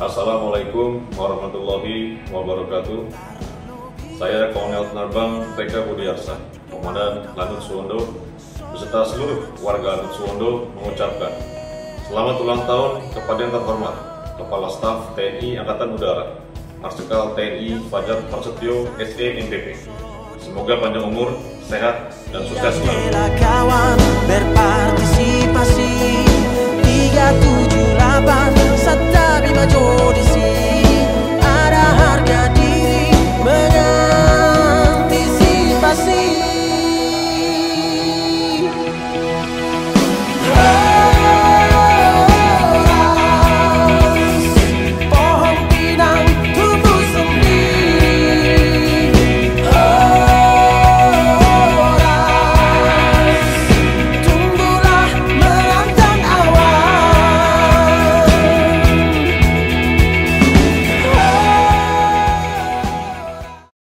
Assalamualaikum warahmatullahi wabarakatuh. Saya Kolonel Penerbang TK Budiarsa, Komandan Lanut Suwondo, beserta seluruh warga Lanut Suwondo mengucapkan selamat ulang tahun kepada yang terhormat Kepala Staf TNI Angkatan Udara, Marsikal TNI Fajar Prasetyo SE MPP. Semoga panjang umur, sehat, dan sukses selalu.